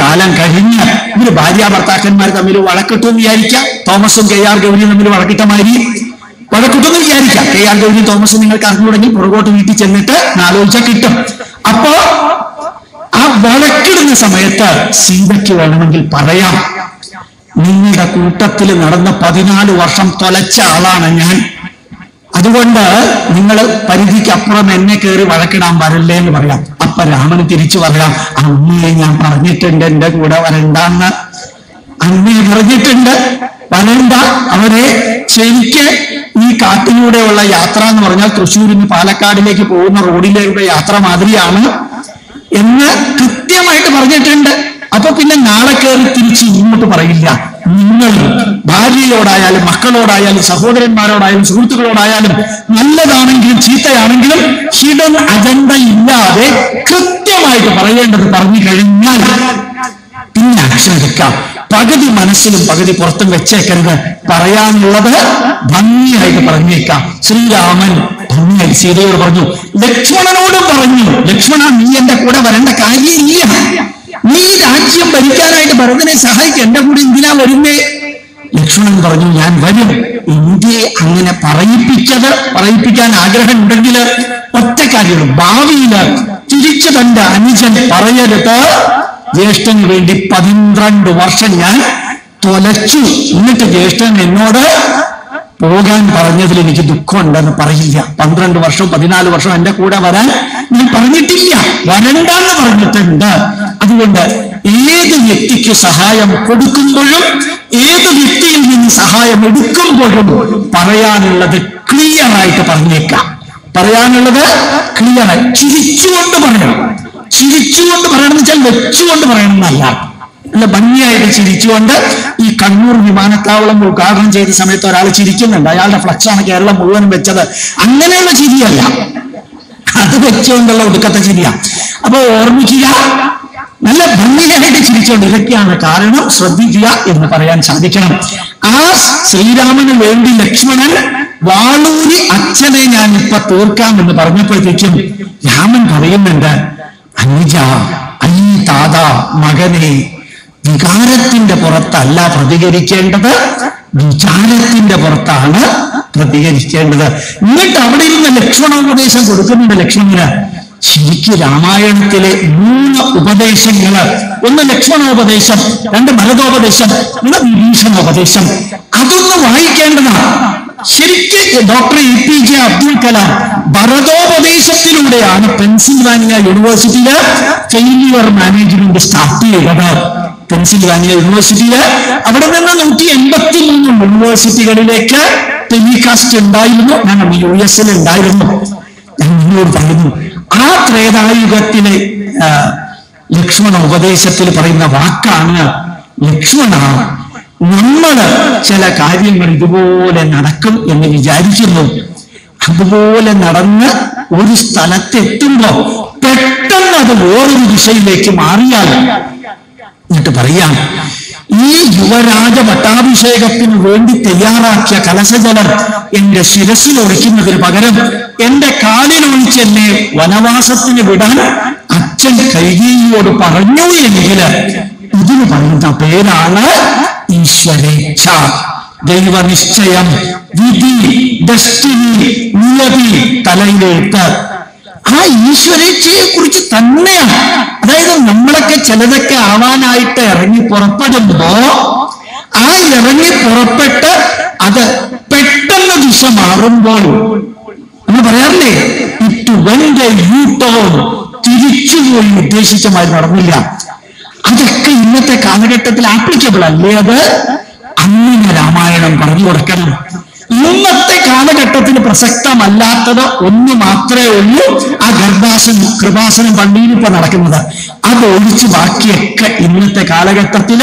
കാലം കഴിഞ്ഞ് ഇവർ ഭാര്യ ഭർത്താക്കന്മാർ തമ്മിൽ വഴക്കിട്ടു എന്ന് വിചാരിക്കാം. തോമസും കെ ആർ ഗൗരിയും തമ്മിൽ വഴക്കിട്ടമാരി വഴക്കിട്ടെന്ന് വിചാരിക്കാം. കെ ആർ ഗൗരിയും തോമസും നിങ്ങൾക്ക് അറിഞ്ഞുകൂടെങ്കിൽ പുറകോട്ട് വീട്ടിൽ ചെന്നിട്ട് ആലോചിച്ചാൽ കിട്ടും. അപ്പോ ആ വഴക്കിടുന്ന സമയത്ത് സീതയ്ക്ക് വേണമെങ്കിൽ പറയാം. നിങ്ങളുടെ കൂട്ടത്തിൽ നടന്ന പതിനാല് വർഷം തൊലച്ച ആളാണ് ഞാൻ. അതുകൊണ്ട് നിങ്ങൾ പരിധിക്ക് അപ്പുറം എന്നെ കയറി വഴക്കിടാൻ വരല്ലേ എന്ന് പറയാം. അപ്പൊ രാമൻ തിരിച്ചു പറയാം അമ്മയെ ഞാൻ പറഞ്ഞിട്ടുണ്ട് എന്റെ കൂടെ വരണ്ടെന്ന്. അമ്മയെ പറഞ്ഞിട്ടുണ്ട് വരണ്ട. അവരെ ശരിക്ക് ഈ കാട്ടിലൂടെയുള്ള യാത്ര എന്ന് പറഞ്ഞാൽ തൃശ്ശൂരിന് പാലക്കാടിലേക്ക് പോകുന്ന റോഡിലേക്കുള്ള യാത്ര മാതിരിയാണ് എന്ന് കൃത്യമായിട്ട് പറഞ്ഞിട്ടുണ്ട്. അപ്പൊ പിന്നെ നാളെ കയറി തിരിച്ച് ഇങ്ങോട്ട് പറയില്ല. നിങ്ങൾ ഭാര്യയോടായാലും മക്കളോടായാലും സഹോദരന്മാരോടായാലും സുഹൃത്തുക്കളോടായാലും നല്ലതാണെങ്കിലും ചീത്തയാണെങ്കിലും ഹിഡൻ അജണ്ട ഇല്ലാതെ കൃത്യമായിട്ട് പറയേണ്ടത് പറഞ്ഞു കഴിഞ്ഞാൽ പിന്നെ അക്ഷരക്കാം പകുതി മനസ്സിലും പകുതി പുറത്തും വെച്ചേക്കരുത്. പറയാനുള്ളത് ഭംഗിയായിട്ട് പറഞ്ഞേക്കാം. ശ്രീരാമൻ ഭംഗിയായി സീതയോട് പറഞ്ഞു ലക്ഷ്മണനോട് പറഞ്ഞു. ലക്ഷ്മണ നീ എന്റെ കൂടെ വരേണ്ട കാര്യമില്ല. നീ രാജ്യം ഭരിക്കാനായിട്ട് ഭരതനെ സഹായിക്കും എന്റെ കൂടെ എന്തിനാ വരുന്നേ? ലക്ഷ്മണൻ പറഞ്ഞു ഞാൻ വരും. ഇന്ത്യയെ അങ്ങനെ പറയിപ്പിച്ചത് പറയിപ്പിക്കാൻ ആഗ്രഹം ഉണ്ടെങ്കിൽ ഒറ്റ കാര്യം ഭാവിയിൽ തിരിച്ചു തന്റെ അനുജൻ പറയരുത്. ജ്യേഷ്ഠന് വേണ്ടി പന്ത്രണ്ട് വർഷം ഞാൻ തൊലച്ചു. എന്നിട്ട് ജ്യേഷ്ഠൻ എന്നോട് പോകാൻ പറഞ്ഞതിൽ എനിക്ക് ദുഃഖമുണ്ടെന്ന് പറയില്ല. പന്ത്രണ്ട് വർഷം പതിനാല് വർഷം എന്റെ കൂടെ വരാൻ ഞാൻ പറഞ്ഞിട്ടില്ല. വരണ്ടെന്ന് പറഞ്ഞിട്ടുണ്ട്. അതുകൊണ്ട് ഏത് വ്യക്തിക്ക് സഹായം കൊടുക്കുമ്പോഴും ഏത് വ്യക്തിയിൽ നിന്ന് സഹായം എടുക്കുമ്പോഴും പറയാനുള്ളത് ക്ലിയർ ആയിട്ട് പറഞ്ഞേക്കാം. പറയാനുള്ളത് ക്ലിയർ ആയി. ചിരിച്ചുകൊണ്ട് പറയണം. ചിരിച്ചുകൊണ്ട് പറയണം എന്ന് വെച്ചാൽ വെച്ചുകൊണ്ട് പറയണം എന്നല്ല. നല്ല ഭംഗിയായിട്ട് ചിരിച്ചുകൊണ്ട് ഈ കണ്ണൂർ വിമാനത്താവളം ഉദ്ഘാടനം ചെയ്ത സമയത്ത് ഒരാൾ ചിരിക്കുന്നുണ്ട്. അയാളുടെ ഫ്ലക്സാണ് കേരളം മുഴുവനും വെച്ചത്. അങ്ങനെയുള്ള ചിരിയല്ല. അത് വെച്ചുകൊണ്ടുള്ള ഒടുക്കത്തെ ചിരിയാണ് അപ്പൊ ഓർമ്മിക്കുക നല്ല ഭംഗിയായിട്ട് ചിരിച്ചുകൊണ്ട് ഇതൊക്കെയാണ് കാരണം ശ്രദ്ധിക്കുക എന്ന് പറയാൻ സാധിക്കണം. ആ ശ്രീരാമന് വേണ്ടി ലക്ഷ്മണൻ വാളൂരി അച്ഛനെ ഞാൻ ഇപ്പൊ തീർക്കാം എന്ന് പറഞ്ഞപ്പോഴത്തേക്കും രാമൻ പറയുന്നുണ്ട് അനുജ അനി താത മകനെ വികാരത്തിന്റെ പുറത്തല്ല പ്രതികരിക്കേണ്ടത്. വിചാരത്തിന്റെ പുറത്താണ് പ്രതികരിക്കേണ്ടത്. എന്നിട്ട് അവിടെ ഇരുന്ന് ലക്ഷ്മണോപദേശം കൊടുക്കുന്നുണ്ട് ലക്ഷ്മണന്. ശരിക്ക് രാമായണത്തിലെ മൂന്ന് ഉപദേശങ്ങൾ ഒന്ന് ലക്ഷ്മണോപദേശം രണ്ട് ഭരതോപദേശം മൂന്ന് വിഭീഷണോപദേശം അതൊന്ന് വായിക്കേണ്ടതാണ്. ശരിക്കും doctor A P J Abdul Kalam ഭരതോപദേശത്തിലൂടെയാണ് Pennsylvania യൂണിവേഴ്സിറ്റിയിലെ ഫെയിലിയർ മാനേജ്മെന്റ് സ്റ്റാർട്ട് ചെയ്തത്. പെൻസിൽവാനിയ യൂണിവേഴ്സിറ്റിയിൽ അവിടെ നിന്ന് നൂറ്റി എൺപത്തി മൂന്ന് യൂണിവേഴ്സിറ്റികളിലേക്ക് ടെലികാസ്റ്റ് ഉണ്ടായിരുന്നു. ഞാൻ യു എസിൽ ഉണ്ടായിരുന്നു. ഞാൻ നിങ്ങളോട് പറയുന്നു ആ ത്രേതായുഗത്തിലെ ലക്ഷ്മണ ഉപദേശത്തിൽ പറയുന്ന വാക്കാണ് ലക്ഷ്മണ. നമ്മൾ ചില കാര്യങ്ങൾ ഇതുപോലെ നടക്കും എന്ന് വിചാരിക്കുന്നു അതുപോലെ നടന്ന് ഒരു സ്ഥലത്തെത്തുമ്പോ പെട്ടെന്ന് അത് വേറൊരു ദിശയിലേക്ക് മാറിയാൽ എന്നിട്ട് പറയാം ഈ യുവരാജ പട്ടാഭിഷേകത്തിന് വേണ്ടി തയ്യാറാക്കിയ കലശജലം എന്റെ ശിരസിൽ ഒഴിക്കുന്നതിന് പകരം എന്റെ കാലിൽ എന്നെ വനവാസത്തിന് വിടാൻ അച്ഛൻ കൈകീയോട് പറഞ്ഞു എങ്കിൽ ഇതിന് പറയുന്ന പേരാണ് ഈശ്വരേച്ഛ ദൈവനിശ്ചയം വിധി ഡെസ്റ്റിനി നിയതി തലയിലേക്ക് ആ ഈശ്വരേച്ഛയെ കുറിച്ച് തന്നെയാണ്. അതായത് നമ്മളൊക്കെ ചിലതൊക്കെ ആവാനായിട്ട് ഇറങ്ങി പുറപ്പെടുമ്പോ ആ ഇറങ്ങി പുറപ്പെട്ട് അത് പെട്ടെന്ന് ദിശ മാറുമ്പോൾ നമ്മൾ പറയാറില്ലേ? ഇറ്റ് വെന്റെ യൂട്ടോ ടേൺ തിരിച്ചുപോയി ഉദ്ദേശിച്ച മാതിരി നടന്നില്ല. അതൊക്കെ ഇന്നത്തെ കാലഘട്ടത്തിൽ ആപ്ലിക്കബിൾ അല്ലേ അത്? അങ്ങനെ രാമായണം പറഞ്ഞു കൊടുക്കണം. ഇന്നത്തെ കാലഘട്ടത്തിൽ പ്രസക്തമല്ലാത്തത് ഒന്ന് മാത്രമേ ഉള്ളൂ. ആ ഗർഭാസനം കൃപാസനം പള്ളിയിൽ ഇപ്പൊ നടക്കുന്നത്. അതൊഴിച്ച് ബാക്കിയൊക്കെ ഇന്നത്തെ കാലഘട്ടത്തിൽ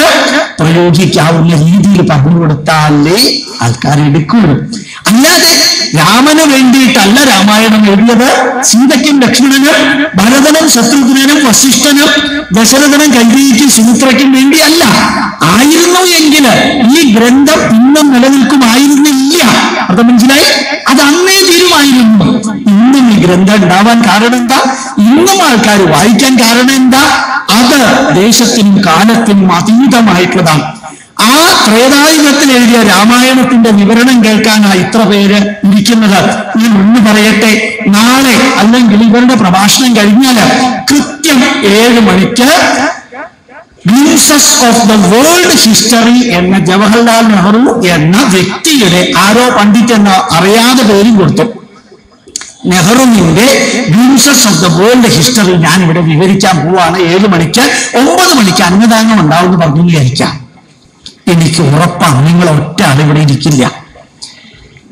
പ്രയോഗിക്കാവുന്ന രീതിയിൽ പറഞ്ഞു കൊടുത്താലേ ആൾക്കാരെടുക്കുള്ളൂ അല്ലാതെ രാമന് വേണ്ടിയിട്ടല്ല രാമായണം എഴുതിയത്. സീതയ്ക്കും ലക്ഷ്മണനും ഭരതനും ശത്രുഘ്നനും വസിഷ്ഠനും ദശരഥനും കൈകേയിക്കും സുമിത്രയ്ക്കും വേണ്ടിയല്ല. ആയിരുന്നു എങ്കിൽ ഈ ഗ്രന്ഥം ഇന്നും നിലനിൽക്കുമായിരുന്നില്ല. അത് മനസ്സിലായി? അത് അന്നേ തീരുമായിരുന്നു. ഇന്നും ഈ ഗ്രന്ഥം ഉണ്ടാവാൻ കാരണം എന്താ? ഇന്നും ആൾക്കാർ വായിക്കാൻ കാരണം എന്താ? അത് ദേശത്തിനും കാലത്തിനും അതീതമായിട്ടുള്ളതാണ്. ആ ത്രേതായുഗത്തിൽ എഴുതിയ രാമായണത്തിന്റെ വിവരണം കേൾക്കാനാണ് ഇത്ര പേര് ഇരിക്കുന്നത്. ഞാൻ ഒന്ന് പറയട്ടെ. നാളെ അല്ലെങ്കിൽ ഇവരുടെ പ്രഭാഷണം കഴിഞ്ഞാൽ കൃത്യം ഏഴ് മണിക്ക് glimpses of the world history എന്ന ജവഹർലാൽ നെഹ്റു എന്ന വ്യക്തിയുടെ ആരോ പണ്ഡിറ്റ് എന്ന അറിയാതെ പേരും കൊടുത്തു. നെഹ്റുവിന്റെ glimpses of the world history ഞാൻ ഇവിടെ വിവരിക്കാൻ പോവാണ്. ഏഴ് മണിക്ക് ഒമ്പത് മണിക്ക് അന്നദാനം ഉണ്ടാവുമെന്ന് പറഞ്ഞു വിചാരിക്കാം എനിക്ക് ഉറപ്പാണ്. നിങ്ങൾ ഒറ്റ ആൾ ഇവിടെ ഇരിക്കില്ല.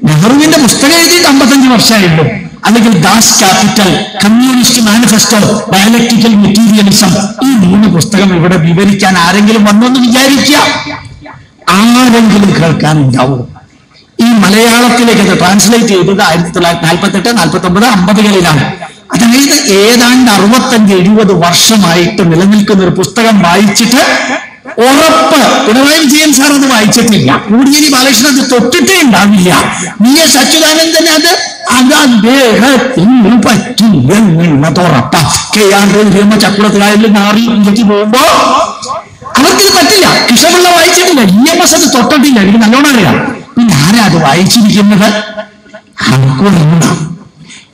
നെഹ്റുവിന്റെ പുസ്തകം എഴുതിയിട്ട് അമ്പത്തഞ്ച് വർഷമായുള്ളൂ. അല്ലെങ്കിൽ Das Capital communist manifesto dialectical materialism ഈ മൂന്ന് പുസ്തകം ഇവിടെ വിവരിക്കാൻ ആരെങ്കിലും വന്നോന്ന് വിചാരിക്കുക. ആരെങ്കിലും കേൾക്കാൻ കേൾക്കാനുണ്ടാവും? ഈ മലയാളത്തിലേക്ക് അത് ട്രാൻസ്ലേറ്റ് ചെയ്തത് ആയിരത്തി തൊള്ളായിരത്തി നാൽപ്പത്തി എട്ട് നാൽപ്പത്തി ഒമ്പത് അമ്പതുകളിലാണ്. അതായത് ഏതാണ്ട് അറുപത്തഞ്ച് എഴുപത് വർഷമായിട്ട് നിലനിൽക്കുന്ന ഒരു പുസ്തകം വായിച്ചിട്ട് ഉറപ്പ്. പിണറായി വിജയൻ സാർ അത് വായിച്ചിട്ടില്ല. കോടിയേരി ബാലകൃഷ്ണൻ അത് തൊട്ടിട്ടേ ഉണ്ടാവില്ല. വി എസ് അച്യുതാനന്ദൻ അത് അത് അദ്ദേഹത്തിന് പറ്റില്ലെന്നുള്ളത് ഉറപ്പ. കെ രമ ചക്കുളത്തിലായാലും നാറി ഇഞ്ചി പോകുമ്പോ അവർക്കിത് പറ്റില്ല. കൃഷ്ണപിള്ള വായിച്ചിട്ടില്ല. ഇ എം എസ് അത് തൊട്ടിട്ടില്ല. എനിക്ക് നല്ലോണം അറിയാം. പിന്നെ ആരാ അത് വായിച്ചിരിക്കുന്നത്? ആർക്കും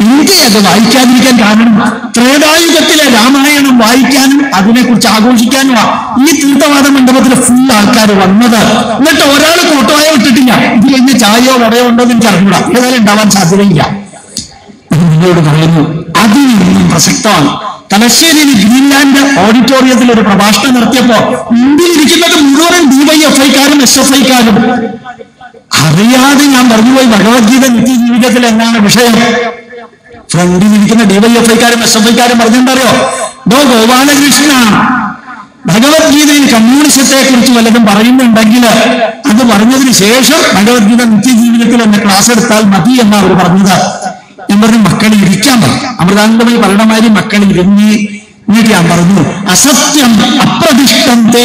ഇന്ത്യ അത് വായിക്കാതിരിക്കാൻ കാരണം ത്രേതായുഗത്തിലെ രാമായണം വായിക്കാനും അതിനെക്കുറിച്ച് ആഘോഷിക്കാനുമാണ് ഈ തീർത്ഥവാദ മണ്ഡപത്തിൽ ഫുൾ ആൾക്കാർ വന്നത്. എന്നിട്ട് ഒരാൾ കൂട്ടുവായ വിട്ടിട്ടില്ല. ഇതിൽ എന്നെ ചായയോ വടയോ ഉണ്ടോ എന്ന് എനിക്ക് അറിഞ്ഞൂടാ ഏതായാലും ഉണ്ടാവാൻ സാധ്യതയില്ല. നിങ്ങളോട് പറയുന്നു അത് പ്രസക്തമാണ്. തലശ്ശേരിയിൽ ഗ്രീൻലാൻഡ് ഓഡിറ്റോറിയത്തിൽ ഒരു പ്രഭാഷണം നടത്തിയപ്പോ മുമ്പിൽ ഇരിക്കുന്നത് മുഴുവൻ ഡിവൈഎഫ്ഐക്കാരും എസ് എഫ് ഐക്കാരും അറിയാതെ ഞാൻ പറഞ്ഞുപോയി ഭഗവത്ഗീത നിത്യ ജീവിതത്തിൽ എന്നാണ് വിഷയം. ഫ്രണ്ടിൽ ഇരിക്കുന്ന ഡിവൈഎഫ്ഐക്കാരും എസ് എഫ് ഐക്കാരും പറഞ്ഞിട്ടറിയോ ഡോ ഗോപാലകൃഷ്ണ ഭഗവത്ഗീതയിൽ കമ്മ്യൂണിസത്തെ കുറിച്ച് വല്ലതും പറയുന്നുണ്ടെങ്കിൽ അത് പറഞ്ഞതിന് ശേഷം ഭഗവത്ഗീത നിത്യജീവിതത്തിൽ എന്നെ ക്ലാസ് എടുത്താൽ മതി എന്നാണ് അവർ പറഞ്ഞത്. ഞാൻ പറഞ്ഞു മക്കൾ ഇരിക്കാൻ പറഞ്ഞു അമൃതാനന്ദമയി പറയണമാതിരി മക്കളിൽ ഇരുന്ന് എന്നിട്ട് ഞാൻ പറഞ്ഞു അസത്യം അപ്രതിഷ്ഠത്തെ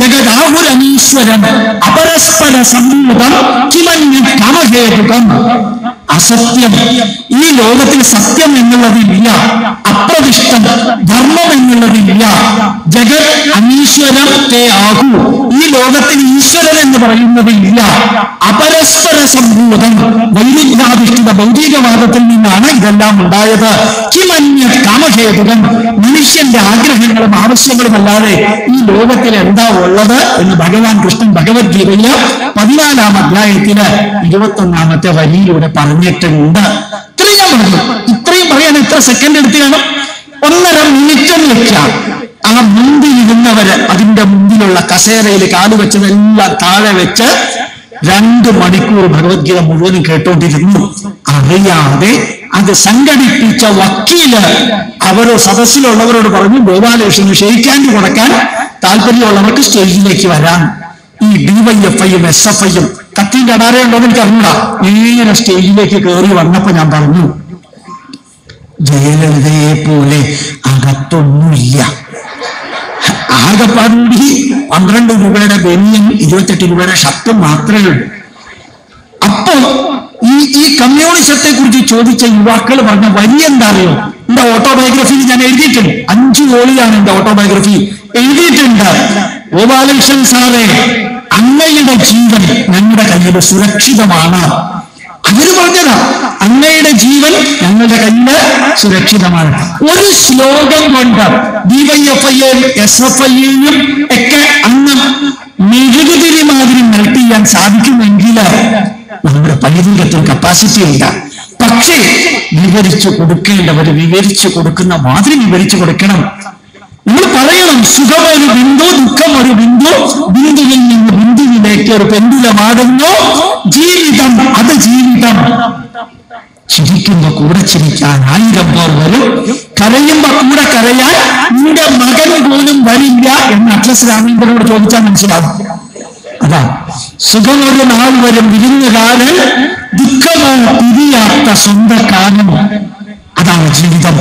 ജഗദാഹുരമീശ്വരം അപരസ്പര സംഭൂതം കിമന്യ അസത്യം. ഈ ലോകത്തിൽ സത്യം എന്നുള്ളതില്ല അപ്രതിഷ്ഠം ധർമ്മം എന്നുള്ളതില്ല. ജഗത് അനീശ്വരം ആകൂ. ഈ ലോകത്തിൽ ഈശ്വരൻ എന്ന് പറയുന്നത് ഇല്ല അപരസ്പര സംഭൂതം വൈരുദ്ധാധിഷ്ഠിത ഭൗതികവാദത്തിൽ നിന്നാണ് ഇതെല്ലാം ഉണ്ടായത്. കിമന്യ കാമഹേതുകൻ മനുഷ്യന്റെ ആഗ്രഹങ്ങളും ആവശ്യങ്ങളും അല്ലാതെ ഈ ലോകത്തിൽ എന്താ ഉള്ളത് എന്ന് ഭഗവാൻ കൃഷ്ണൻ ഭഗവത്ഗീതയിൽ പതിനാലാം അധ്യായത്തിൽ ഇരുപത്തൊന്നാമത്തെ വരിയിലൂടെ പറഞ്ഞിട്ടുണ്ട്. ഇത്രയും ഞാൻ പറഞ്ഞു. ഇത്രയും പറയാൻ എത്ര സെക്കൻഡ് എടുത്ത് ഒന്നര മിനിറ്റ് വെച്ചാൽ ആ മുമ്പിൽ ഇരുന്നവര് അതിന്റെ മുമ്പിലുള്ള കസേരയിൽ കാലുവെച്ചതെല്ലാം താഴെ വെച്ച് രണ്ട് മണിക്കൂർ ഭഗവത്ഗീത മുഴുവനും കേട്ടോണ്ടിരുന്നു. അറിയാതെ അത് സംഘടിപ്പിച്ച വക്കീൽ അവർ സദസ്സിലുള്ളവരോട് പറഞ്ഞു ഗോപാലകൃഷ്ണന് ക്ഷയിക്കാൻ കൊടുക്കാൻ താല്പര്യമുള്ളവർക്ക് സ്റ്റേജിലേക്ക് വരാൻ ഈ ഡിവൈഎഫ്ഐയും എസ് എഫ് ഐയും കത്തിന്റെ അടാരയുണ്ടോ എനിക്ക് അറിഞ്ഞൂടാ ഇങ്ങനെ സ്റ്റേജിലേക്ക് കയറി വന്നപ്പോ ഞാൻ പറഞ്ഞു ജയലളിതയെ പോലെ അകത്തൊന്നുമില്ല. ആകെപ്പാടുകൂടി പന്ത്രണ്ട് രൂപയുടെ ബനിയൻ ഇരുപത്തെട്ട് രൂപയുടെ ഷർട്ടും മാത്രമേ ഉള്ളൂ. അപ്പോ ഈ ഈ കമ്മ്യൂണിസത്തെ കുറിച്ച് ചോദിച്ച യുവാക്കൾ പറഞ്ഞ വരി എന്താ അറിയോ? എന്റെ ഓട്ടോബയോഗ്രഫിയിൽ ഞാൻ എഴുതിയിട്ടുണ്ട്. അഞ്ചു കോളിയാണ് എന്റെ ഓട്ടോബയോഗ്രഫി എഴുതിയിട്ടുണ്ട്. ഗോപാലകൃഷ്ണൻ സാറേ അങ്ങയുടെ ജീവൻ ഞങ്ങളുടെ കയ്യിൽ സുരക്ഷിതമാണ്. അവർ പറഞ്ഞതാ അങ്ങയുടെ ജീവൻ ഞങ്ങളുടെ കയ്യിൽ സുരക്ഷിതമാണ്. ഒരു ശ്ലോകം കൊണ്ട് ഡിവൈഎഫ്ഐയും എസ് എഫ് ഐയെയും ഒക്കെ അന്ന് മെഴുകുതിരി മാതിരി മെൽട്ട് ചെയ്യാൻ സാധിക്കുമെങ്കിൽ നമ്മുടെ പൈതൃകത്തിൽ കപ്പാസിറ്റി ഉണ്ട് പക്ഷേ വിവരിച്ചു കൊടുക്കേണ്ടവർ വിവരിച്ചു കൊടുക്കുന്ന മാതിരി വിവരിച്ചു കൊടുക്കണം. നമ്മൾ പറയണം സുഖം ഒരു ബിന്ദു ദുഃഖം ഒരു ബിന്ദു ബിന്ദുവിൽ നിന്ന് ബിന്ദുവിലേക്ക് ഒരു പെന്തുലമാകുന്നു ജീവിതം അത് ജീവിതം. ചിരിക്കുമ്പോ കൂടെ ചിരിക്കാൻ ആയിരം പേർ വരും. കരയുമ്പോ കൂടെ കരയാൻ നിന്റെ മകൻ പോലും വരില്ല എന്ന് അറ്റ്ലസ് രാമേന്ദ്രനോട് ചോദിച്ചാൽ മനസ്സിലാവും. അതാ സുഖം ഒരു നാൾ വരും വിരുന്നുകാരൻ ദുഃഖമോ പിരിയാത്ത സ്വന്തക്കാരൻ. അതാണ് ജീവിതം.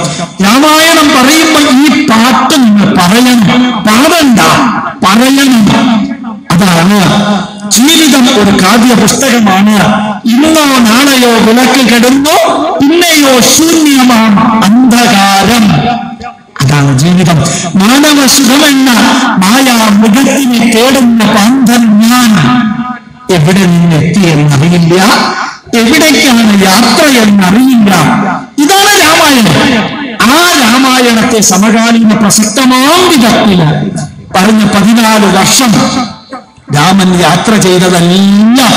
രാമായണം പറയുമ്പോൾ ഈ പാട്ട് നിങ്ങൾ പറയണം. പാടണ്ട പറയണം. അതാണ് ജീവിതം ഒരു കാവ്യ പുസ്തകമാണ് ഇന്നോ നാളെയോ വിളക്ക് കെടുന്നു. പിന്നെയോ ശൂന്യമാണ് അന്ധകാരം. അതാണ് ജീവിതം. മാനവ സുഖമെന്ന മായാ മൃഗത്തിനെ തേടുന്ന പാന്തൻ ഞാൻ. എവിടെ നിന്നെത്തിയെന്നറിയില്ല എവിടേക്കാണ് യാത്ര എന്നറിയില്ല. ഇതാണ് രാമായണം. ആ രാമായണത്തെ സമകാലീന പ്രസക്തമാം വിധത്തിൽ പറഞ്ഞ പതിനാല് വർഷം രാമൻ യാത്ര ചെയ്തതെല്ലാം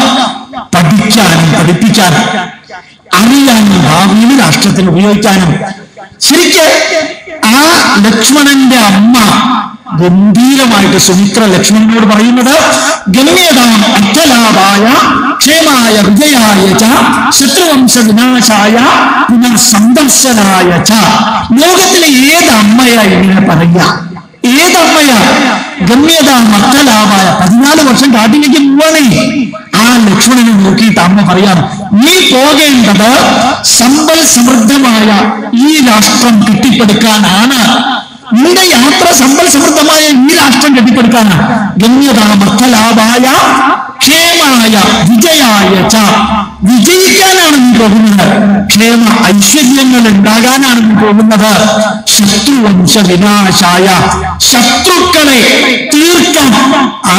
പഠിക്കാനും പഠിപ്പിക്കാനും അറിയാനും ഭാവിയിൽ രാഷ്ട്രത്തിന് ഉപയോഗിക്കാനും. ശരിക്ക് ആ ലക്ഷ്മണന്റെ അമ്മ ഗംഭീരമായിട്ട് സുമിത്ര ലക്ഷ്മണനോട് പറയുന്നത് ഗമ്യതാം അറ്റലാഭായ ക്ഷേമായ വിജയായ ശത്രുവംശ വിനാശായ ച ലോകത്തിലെ ഏത് അമ്മയാ ഇങ്ങനെ പറയുക? ഏതമ്മയാ? ഗമ്യത മക്കളാവായ പതിനാല് വർഷം കാട്ടിലേക്ക് പോവാണേ. ആ ലക്ഷ്മണനെ നോക്കിയിട്ട് അമ്മ പറയാം നീ പോകേണ്ടത് സമ്പൽ സമൃദ്ധമായ ഈ രാഷ്ട്രം കെട്ടിപ്പടുക്കാനാണ്. നിന്റെ യാത്ര സമ്പൽ സമൃദ്ധമായ ഈ രാഷ്ട്രം കെട്ടിപ്പടുക്കാനാണ് ഗമ്യത മക്കളാവായ ക്ഷേമായ വിജയായ ച. വിജയിക്കാനാണ് നീ പോകുന്നത് ക്ഷേമ ഐശ്വര്യങ്ങൾ ഉണ്ടാകാനാണ് നീ പോകുന്നത് ശത്രുവംശ വിനാശായ ശത്രുക്കളെ തീർക്കാൻ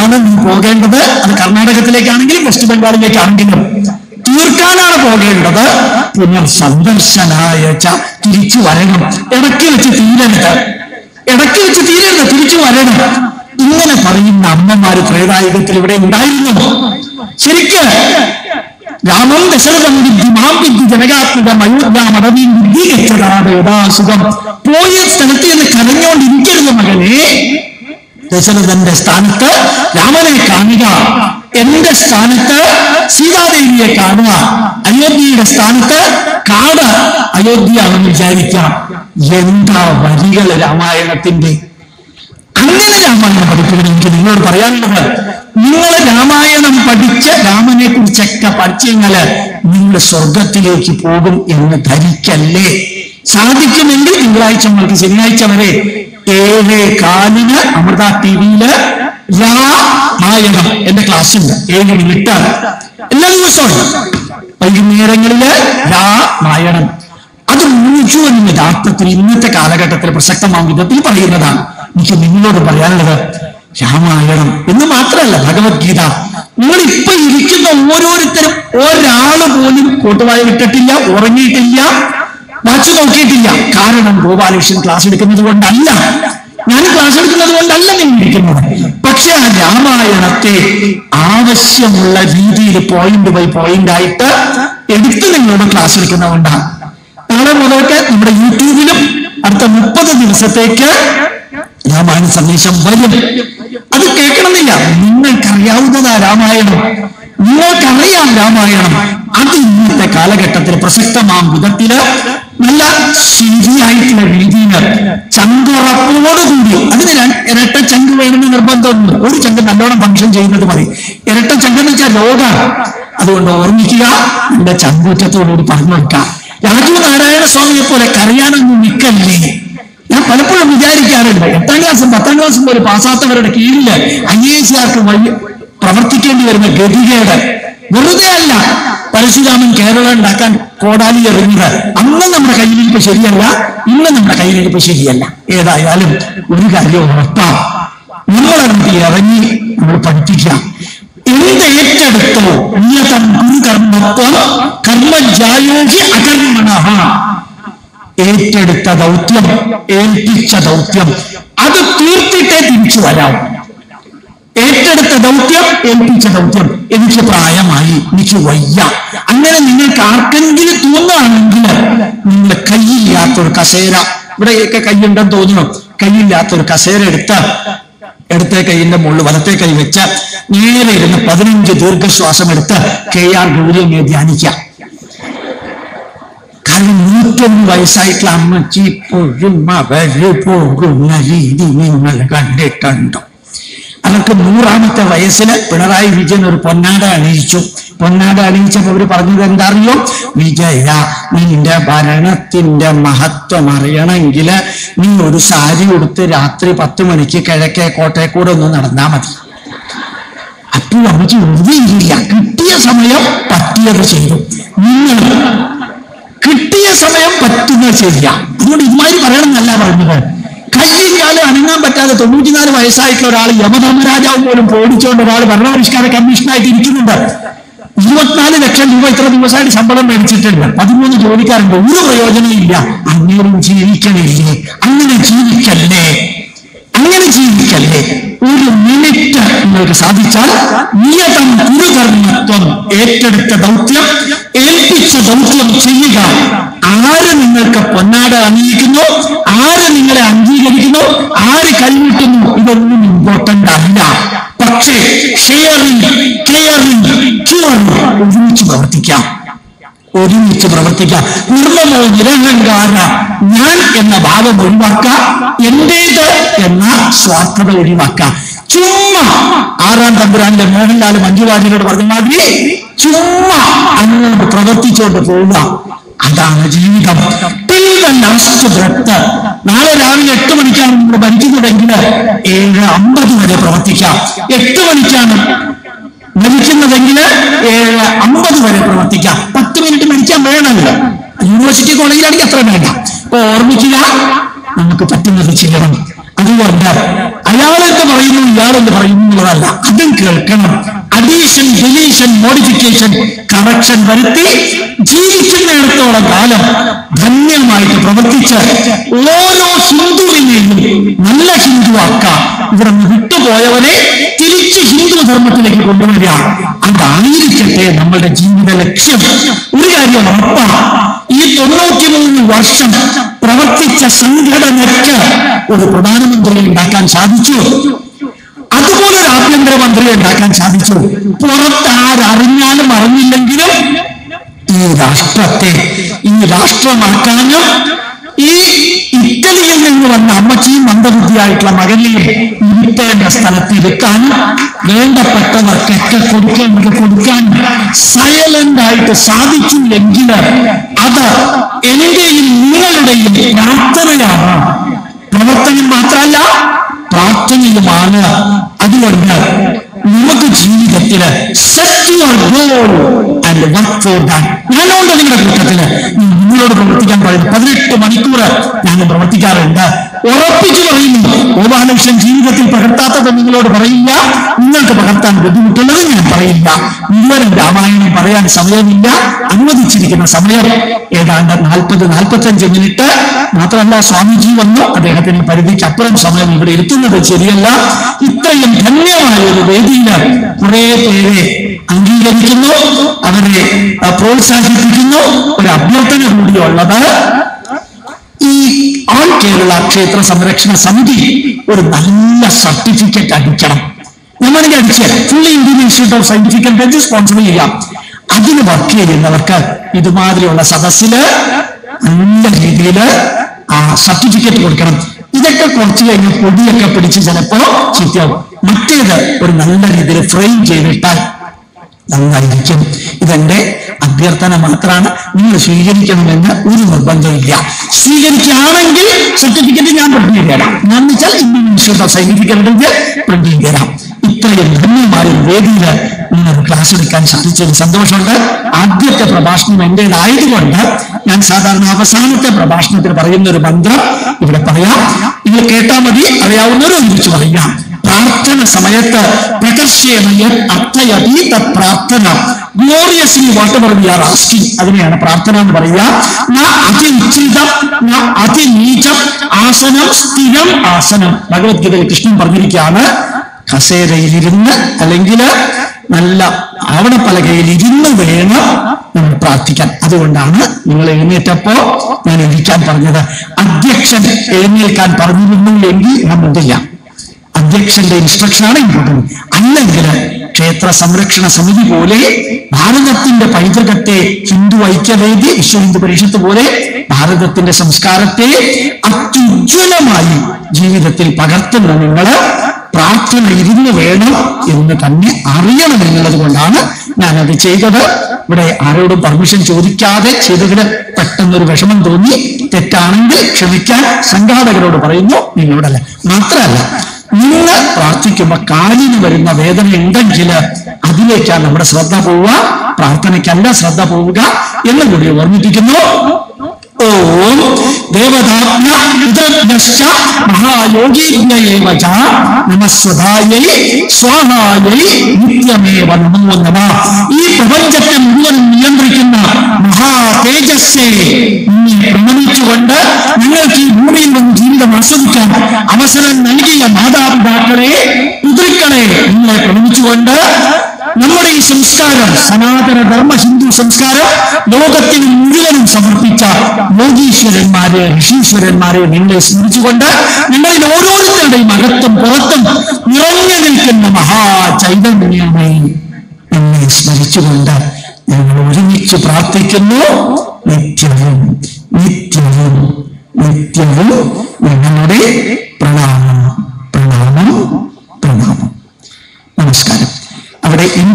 ആണ് നീ പോകേണ്ടത്. അത് കർണാടകത്തിലേക്കാണെങ്കിലും വെസ്റ്റ് ബംഗാളിലേക്കാണെങ്കിലും തീർക്കാനാണ് പോകേണ്ടത്. പുനർസന്ദർശനായ തിരിച്ചു വരണം. ഇടയ്ക്ക് വെച്ച് തീരരുത്. ഇടയ്ക്ക് വെച്ച് തീരരുത്. തിരിച്ചു വരണം. ഇങ്ങനെ പറയുന്ന അമ്മമാര് ത്രേതായുഗത്തിൽ ഇവിടെ ഉണ്ടായിരുന്നു. ശരിക്ക് രാമം ദശരഥം വിദ്ധി മാം വിദ്ധി ജനകാത്മക മയൂർഗാമടവീം വിദ്ധി ഗച്ഛതാസുഖം പോയ സ്ഥലത്ത് നിന്ന് കരഞ്ഞോണ്ടിരിക്കരുത് മകനെ. ദശരഥന്റെ സ്ഥാനത്ത് രാമനെ കാണുക. എന്റെ സ്ഥാനത്ത് സീതാദേവിയെ കാണുക. അയോധ്യയുടെ സ്ഥാനത്ത് കാട് അയോധ്യ എന്ന് വിചാരിക്കാം. എന്താ വരികൾ രാമായണത്തിന്റെ? അങ്ങനെ രാമായണം പഠിക്കണം എനിക്ക് നിങ്ങളോട് പറയാനുള്ളത് പഠിച്ച് രാമനെ കുറിച്ചൊക്കെ പഠിച്ചു നിങ്ങൾ സ്വർഗത്തിലേക്ക് പോകും എന്ന് ധരിക്കല്ലേ? സാധിക്കുമെങ്കിൽ തിങ്കളാഴ്ച മുതൽ ശനിയാഴ്ച വരെ ഏഴേ കാലിന് അമൃത ടി വിയിൽ രാമായണം എന്റെ ക്ലാസ് ഉണ്ട്. ഏഴ് മിനിറ്റ് എല്ലാ ദിവസവും വൈകുന്നേരങ്ങളിൽ രാമായണം അത് മുഴുവൻ യഥാർത്ഥത്തിൽ ഇന്നത്തെ കാലഘട്ടത്തിൽ പ്രസക്തമാം വിധത്തിൽ പറയുന്നതാണ്. എനിക്ക് നിങ്ങളോട് പറയാനുള്ളത് രാമായണം എന്ന് മാത്രമല്ല ഭഗവത്ഗീത. നിങ്ങൾ ഇപ്പൊ ഇരിക്കുന്ന ഓരോരുത്തരും ഒരാൾ പോലും കൂട്ടുവായ വിട്ടിട്ടില്ല ഉറങ്ങിയിട്ടില്ല വാച്ച് നോക്കിയിട്ടില്ല. കാരണം ഗോപാലകൃഷ്ണൻ ക്ലാസ് എടുക്കുന്നത് കൊണ്ടല്ല. ഞാൻ ക്ലാസ് എടുക്കുന്നത് കൊണ്ടല്ല നിങ്ങൾ ഇരിക്കുന്നത്. പക്ഷെ ആ രാമായണത്തെ ആവശ്യമുള്ള രീതിയിൽ പോയിന്റ് ബൈ പോയിന്റ് ആയിട്ട് എടുത്ത് നിങ്ങളോട് ക്ലാസ് എടുക്കുന്നതുകൊണ്ടാണ് നാളെ മുതലൊക്കെ നമ്മുടെ യൂട്യൂബിലും അടുത്ത മുപ്പത് ദിവസത്തേക്ക് രാമായണ സന്ദേശം വരും. അത് കേൾക്കണമെന്നില്ല നിങ്ങൾക്കറിയാവുന്നതാ രാമായണം. നിങ്ങൾക്കറിയാം രാമായണം. അത് ഇന്നത്തെ കാലഘട്ടത്തിൽ പ്രസക്തമാം വിധത്തിൽ നല്ല ശരിയായിട്ടുള്ള രീതിയിൽ ചങ്കുറപ്പോടുകൂടി അതിന് ഇരട്ട ചങ്ക് വേണമെന്ന് നിർബന്ധമൊന്നും ഒരു ചങ്ക് നല്ലോണം ഫംഗ്ഷൻ ചെയ്യുന്നത് മതി. ഇരട്ട ചങ്ക് എന്ന് വെച്ചാൽ രോഗമാണ് അതുകൊണ്ട് ഓർമ്മിക്കുക എന്റെ ചങ്കൂറ്റത്തോടുകൂടി പറഞ്ഞു വെക്കാം രാജു നാരായണ സ്വാമിയെ പോലെ കറിയാനൊന്നും നിൽക്കല്ലേ ഞാൻ പലപ്പോഴും വിചാരിക്കാറുണ്ട് എട്ടാം ക്ലാസ്സും പത്താം ക്ലാസ്സും പോലും പാസ്സാത്തവരുടെ കീഴിൽ ഐ എ സിആർക്ക് വഴി പ്രവർത്തിക്കേണ്ടി വരുന്ന ഗതികേട് വെറുതെ അല്ല പരശുരാമൻ കേരളം ഉണ്ടാക്കാൻ കോടാലി എറിഞ്ഞത്. അന്ന് നമ്മുടെ കയ്യിലിരിപ്പ് ശരിയല്ല ഇന്ന് നമ്മുടെ കയ്യിലിരിപ്പ് ശരിയല്ല. ഏതായാലും ഒരു കാര്യം ഉറപ്പാം. നമ്മളതിന് ഇറങ്ങി നമ്മൾ പഠിപ്പിക്കാം എന്ത് ഏറ്റെടുത്തോ നിയതം കർമ്മ കർമ്മജായോഹി അകർമ്മണ ഏറ്റെടുത്ത ദൗത്യം ഏൽപ്പിച്ച ദൗത്യം. അത് തീർത്തിട്ടേ തിരിച്ചു വരാം ഏറ്റെടുത്ത ദൗത്യം ഏൽപ്പിച്ച ദൗത്യം. എനിക്ക് പ്രായമായി എനിക്ക് വയ്യ. അങ്ങനെ നിങ്ങൾക്ക് ആർക്കെങ്കിലും തോന്നുകയാണെങ്കിൽ നിങ്ങൾ കൈയില്ലാത്തൊരു കസേര ഇവിടെയൊക്കെ കൈയുണ്ടെന്ന് തോന്നുന്നു. കയ്യില്ലാത്തൊരു കസേര എടുത്ത് ഇടത്തെ കൈയിന്റെ മുകളിൽ വലത്തെ കൈ വെച്ച് നേരെ ഇരുന്ന് പതിനഞ്ച് ദീർഘശ്വാസം എടുത്ത് കെ ആർ ഗൗരിയെ ധ്യാനിക്കാം കാരണം നൂറ്റൊന്ന് വയസ്സായിട്ടുള്ള അമ്മച്ചി ഇപ്പോഴും അവർ പോകുന്ന രീതി നിങ്ങൾ കണ്ടിട്ടുണ്ടോ. അവർക്ക് നൂറാമത്തെ വയസ്സിൽ പിണറായി വിജയൻ ഒരു പൊന്നാട അണിയിച്ചു. പൊന്നാട അണിയിച്ചപ്പോ അവർ പറഞ്ഞത് എന്താ അറിയോ വിജയ നിന്റെ ഭരണത്തിന്റെ മഹത്വം അറിയണമെങ്കിൽ നീ ഒരു സാരി ഉടുത്ത് രാത്രി പത്ത് മണിക്ക് കിഴക്കേ കോട്ടയക്കൂടെ ഒന്ന് നടന്നാ മതി. അപ്പോൾ അമ്മച്ചി ഒന്നും ഇല്ല. കിട്ടിയ സമയം പറ്റിയത് ചെയ്തു. നിങ്ങൾ കിട്ടിയ സമയം പറ്റുന്ന ചെയ്യാം അതുകൊണ്ട് ഇതുമാതിരി പറയണമെന്നല്ല പറഞ്ഞത്. കയ്യും കാലം അനങ്ങാൻ പറ്റാതെ തൊണ്ണൂറ്റിനാല് വയസ്സായിട്ടുള്ള ഒരാൾ യമധർമ്മരാജാവ് പോലും പേടിച്ചുകൊണ്ട് ഒരാൾ ഭരണപരിഷ്കാര കമ്മീഷനായിട്ട് ഇരിക്കുന്നുണ്ട്. ഇരുപത്തിനാല് ലക്ഷം രൂപ ഇത്ര ദിവസമായിട്ട് ശമ്പളം മേടിച്ചിട്ടില്ല. പതിമൂന്ന് ജോലിക്കാരുണ്ട്. ഒരു പ്രയോജനമില്ല അങ്ങനെയും ജീവിക്കണില്ലേ? അങ്ങനെ ജീവിക്കല്ലേ? അങ്ങനെ ജീവിക്കല്ലേ? ഒരു മിനിറ്റ് നിങ്ങൾക്ക് സാധിച്ചാൽ നിയതം ഗുരുധർമ്മത്വം ഏറ്റെടുത്ത ദൗത്യം ഏൽപ്പിച്ച ദൗത്യം ചെയ്യുക. ആര് നിങ്ങൾക്ക് പൊന്നാട അണിയിക്കുന്നു? ആര് നിങ്ങളെ അംഗീകരിക്കുന്നു? ആര് കൈവിട്ടുന്നു? ഇതൊന്നും ഇമ്പോർട്ടന്റ് അല്ല പക്ഷേ ഷെയറിംഗ് കെയറിംഗ് ക്യൂറിംഗ് ഒരുമിച്ച് പ്രവർത്തിക്കാം. ഒരുമിച്ച് പ്രവർത്തിക്കാം. നിർമ്മമോ നിരഹങ്കാര ഞാൻ എന്ന ഭാവം ഒഴിവാക്കാം എന്റേത് എന്ന സ്വാർത്ഥത ഒഴിവാക്കാം ചുമ്മാ ആറാം തമ്പുരാന്റെ മോഹൻലാൽ മഞ്ജുവാര്യരോട് പറഞ്ഞ മാതിരി ചുമ്മാ അങ്ങോട്ട് പ്രവർത്തിച്ചുകൊണ്ട് പോവുക അതാണ് ജീവിതം. നാളെ രാവിലെ എട്ട് മണിക്കാണ് നമ്മൾ ഭരിക്കുന്നതെങ്കിൽ ഏഴ് അമ്പത് വരെ പ്രവർത്തിക്കാം. എട്ട് മണിക്കാണ് മരിക്കുന്നതെങ്കിൽ ഏഴ് അമ്പത് വരെ പ്രവർത്തിക്കാം. പത്ത് മിനിറ്റ് മരിക്കാൻ വേണമല്ലോ. യൂണിവേഴ്സിറ്റി കോളേജിലാണെങ്കിൽ അത്ര വേണ്ട. അപ്പൊ ഓർമ്മിക്കുക നമുക്ക് പറ്റുന്നത് ചെയ്യണം. അതുകൊണ്ട് അയാളെന്ത് പറയുന്നു ഇയാളെന്ത് പറയുന്നു എന്നുള്ളതല്ല. അതും കേൾക്കണം. അഡീഷൻ ഡിലീഷൻ മോഡിഫിക്കേഷൻ കറക്ഷൻ വരുത്തി ജീവിക്കുന്നിടത്തോളം കാലം ധന്യമായിട്ട് പ്രവർത്തിച്ച് ഓരോ ഹിന്ദുവിനെയും നല്ല ഹിന്ദുവാക്കാം. ഇവിടെ വിട്ടുപോയവനെ തിരിച്ച് ഹിന്ദു ധർമ്മത്തിലേക്ക് കൊണ്ടുവരിക അതായിരിക്കട്ടെ നമ്മളുടെ ജീവിത ലക്ഷ്യം. ഒരു കാര്യം ഉറപ്പാണ്. ഈ തൊണ്ണൂറ്റിമൂന്ന് വർഷം പ്രവർത്തിച്ച സംഘടനയ്ക്ക് ഒരു പ്രധാനമന്ത്രിയെ ഉണ്ടാക്കാൻ സാധിച്ചു. അതുപോലെ ഒരു ആഭ്യന്തരമന്ത്രിയെ ഉണ്ടാക്കാൻ സാധിച്ചു. പുറത്ത് ആരറിഞ്ഞാലും ഈ രാഷ്ട്രമാക്കാനും ഈ ഇറ്റലിയിൽ നിന്ന് വന്ന അമ്മച്ചിയും മന്ദബുദ്ധിയായിട്ടുള്ള മകനെയും ഇരുത്തേണ്ട സ്ഥലത്ത് ഇരുത്താനും വേണ്ടപ്പെട്ടവർക്കൊക്കെ കൊടുക്കേണ്ടത് കൊടുക്കാൻ സൈലന്റ് ആയിട്ട് സാധിച്ചു എങ്കിൽ അത് എന്റെയും നിങ്ങളുടെയും പ്രാർത്ഥനയാണ്. പ്രവർത്തനം മാത്രമല്ല പ്രാർത്ഥനയുമാണ്. അതുകൊണ്ട് നമുക്ക് ജീവിതത്തിൽ set your goal and work for that ഞാനുണ്ട് നിങ്ങളുടെ കൂട്ടത്തിൽ ഞാൻ നിങ്ങളോട് പ്രവർത്തിക്കാൻ പറയുന്നു മണിക്കൂർ ഞാൻ പ്രവർത്തിക്കാറുണ്ട്. ഉറപ്പിച്ചു പറയുന്നു. ഗോപാലകൃഷ്ണൻ ജീവിതത്തിൽ പകർത്താത്തത് നിങ്ങളോട് പറയില്ല. നിങ്ങൾക്ക് പകർത്താൻ ബുദ്ധിമുട്ടുള്ളത് ഞാൻ പറയില്ല. മുഴുവനും രാമായണം പറയാൻ സമയമില്ല. അനുവദിച്ചിരിക്കുന്ന സമയം ഏതാണ്ട് നാൽപ്പത് നാൽപ്പത്തഞ്ച് മിനിറ്റ്. മാത്രമല്ല സ്വാമിജി വന്നു. അദ്ദേഹത്തിന് പരിധിക്ക് അപ്പുറം സമയം ഇവിടെ എത്തുന്നത് ശരിയല്ല. ഇത്രയും ധന്യമായ ഒരു വേദിയിൽ കുറെ പേരെ അംഗീകരിക്കുന്നു. അവരെ പ്രോത്സാഹിപ്പിക്കുന്നു. ഒരു അഭ്യർത്ഥന കൂടിയുള്ളത് ഓൾ കേരള ക്ഷേത്ര സംരക്ഷണ സമിതി ഒരു നല്ല സർട്ടിഫിക്കറ്റ് അടിക്കണം. നമ്മളിಗೆ അടിച്ചാൽ full Indian institute of scientific and sponsor ചെയ്യാം. അതിന് വർക്ക് ചെയ്യുന്നവർക്ക് ഇതുമാതിരിയുള്ള സദസ്സിൽ നല്ല രീതിയിൽ ആ സർട്ടിഫിക്കറ്റ് കൊടുക്കണം. ഇതൊക്കെ കുറച്ച് കഴിഞ്ഞ് പൊടിയൊക്കെ പിടിച്ച് ചിലപ്പോ ചീത്തയാവും മറ്റേത് ഒരു നല്ല രീതിയിൽ ഫ്രെയിം ചെയ്തിട്ടാൽ നന്നായിരിക്കും ഇതെന്റെ അഭ്യർത്ഥന മാത്രമാണ്. നിങ്ങൾ സ്വീകരിക്കണമെന്ന് ഒരു നിർബന്ധമില്ല സ്വീകരിക്കുകയാണെങ്കിൽ സർട്ടിഫിക്കറ്റ് ഞാൻ പ്രിന്റ് തരാം ഞാൻ വെച്ചാൽ Indian institute of scientific print തരാം ഇത്രയും ധന്യമായ ഒരു വേദിയിൽ നിങ്ങൾ ക്ലാസ് എടുക്കാൻ സാധിച്ചതിൽ സന്തോഷമുണ്ട്. ആദ്യത്തെ പ്രഭാഷണം എന്റേതായതുകൊണ്ട് ഞാൻ സാധാരണ അവസാനത്തെ പ്രഭാഷണത്തിൽ പറയുന്ന ഒരു മന്ത്രം ഇവിടെ പറയാം. നിങ്ങൾ കേട്ടാൽ മതി അറിയാവുന്നവർ ഒരുമിച്ച് പറയാം പ്രാർത്ഥന സമയത്ത് അർത്ഥയതീത പ്രാർത്ഥന gloriously whatever we are asking അതിനെയാണ് പ്രാർത്ഥന എന്ന് പറയുക. അതിനീചം ആസനം സ്ഥിരം ആസനം. ഭഗവത്ഗീതയിൽ കൃഷ്ണൻ പറഞ്ഞിരിക്കുകയാണ് കസേരയിലിരുന്ന് അല്ലെങ്കിൽ നല്ല ആവണപ്പലകയിൽ ഇരുന്ന് വേണം നമ്മൾ പ്രാർത്ഥിക്കാൻ. അതുകൊണ്ടാണ് നിങ്ങൾ എഴുന്നേറ്റപ്പോ ഞാൻ ഇരിക്കാൻ പറഞ്ഞത്. അധ്യക്ഷൻ എഴുന്നേൽക്കാൻ പറഞ്ഞിരുന്നു എങ്കിൽ ഞാൻ മുണ്ടില്ല അധ്യക്ഷന്റെ ഇൻസ്ട്രക്ഷനാണ് ഇമ്പോർട്ടന്റ് അല്ലെങ്കിൽ ക്ഷേത്ര സംരക്ഷണ സമിതി പോലെ ഭാരതത്തിന്റെ പൈതൃകത്തെ ഹിന്ദു ഐക്യവേദി വിശ്വ ഹിന്ദു പരിഷത്ത് പോലെ ഭാരതത്തിന്റെ സംസ്കാരത്തെ അത്യുജ്വലമായി ജീവിതത്തിൽ പകർത്തുന്ന നിങ്ങൾ പ്രാർത്ഥന ഇരുന്ന് വേണം എന്ന് തന്നെ അറിയണം എന്നുള്ളത് കൊണ്ടാണ് ഞാനത് ചെയ്തത്. ഇവിടെ ആരോടും പെർമിഷൻ ചോദിക്കാതെ ചെയ്തതിന് പെട്ടെന്നൊരു വിഷമം തോന്നി. തെറ്റാണെങ്കിൽ ക്ഷമിക്കാൻ സംഘാടകരോട് പറയുന്നു. നിങ്ങളോടല്ല. മാത്രമല്ല നിങ്ങൾ പ്രാർത്ഥിക്കുമ്പോ കാലിന് വരുന്ന വേദന ഉണ്ടെങ്കിൽ അതിലേക്കാണ് നമ്മുടെ ശ്രദ്ധ പോവുക പ്രാർത്ഥനയ്ക്കല്ല ശ്രദ്ധ പോവുക എന്ന് കൂടി ഓർമ്മിപ്പിക്കുന്നു. നിയന്ത്രിക്കുന്ന മഹാ തേജസ് നിങ്ങൾക്ക് ഈ ജീവിതം ആസ്വദിക്കാൻ അവസരം നൽകിയ മാതാപിതാക്കളെ പിതൃക്കളെ നിങ്ങളെ പ്രണമിച്ചുകൊണ്ട് നമ്മുടെ ഈ സംസ്കാരം സനാതന ധർമ്മ ഹിന്ദു സംസ്കാരം ലോകത്തിന് മുഴുവനും സമർപ്പിച്ച യോഗീശ്വരന്മാരെ ഋഷീശ്വരന്മാരെ നിങ്ങളെ സ്മരിച്ചുകൊണ്ട് നിങ്ങളിൽ ഓരോരുത്തരുടെയും അകത്തും പുറത്തും നിറഞ്ഞു നിൽക്കുന്ന മഹാചൈതന്യമായി എന്നെ സ്മരിച്ചുകൊണ്ട് ഞങ്ങൾ ഒരുമിച്ച് പ്രാർത്ഥിക്കുന്നു. നിത്യവും നിത്യവും നിത്യവും.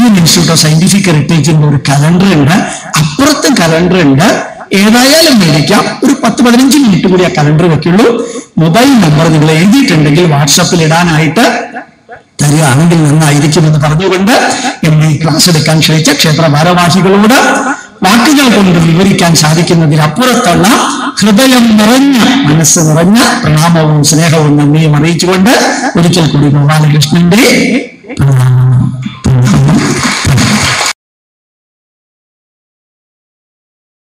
ഇന്ത്യൻ ഇൻസ്റ്റിറ്റ്യൂട്ട് ഓഫ് സയന്റിഫിക് ഹെറിറ്റേജിന്റെ ഒരു കലണ്ടർ ഉണ്ട്. അപ്പുറത്തും കലണ്ടർ ഉണ്ട്. ഏതായാലും മേടിക്കാം. ഒരു പത്ത് പതിനഞ്ച് മിനിറ്റ് കൂടി ആ കലണ്ടർ വെക്കുള്ളൂ. മൊബൈൽ നമ്പർ നിങ്ങൾ എഴുതിയിട്ടുണ്ടെങ്കിൽ വാട്സാപ്പിൽ ഇടാനായിട്ട് തരികയാണെങ്കിൽ നന്നായിരിക്കുമെന്ന് പറഞ്ഞുകൊണ്ട് എന്നെ ക്ലാസ് എടുക്കാൻ ക്ഷണിച്ച ക്ഷേത്ര ഭാരവാഹികളോട് വാക്കുകൾ കൊണ്ട് വിവരിക്കാൻ സാധിക്കുന്നതിനപ്പുറത്തുള്ള ഹൃദയം നിറഞ്ഞ മനസ്സ് നിറഞ്ഞ പ്രണാമവും സ്നേഹവും നന്ദിയും അറിയിച്ചുകൊണ്ട് ഒരിക്കൽ കൂടി ഗോപാലകൃഷ്ണന്റെ പ്രണാമം.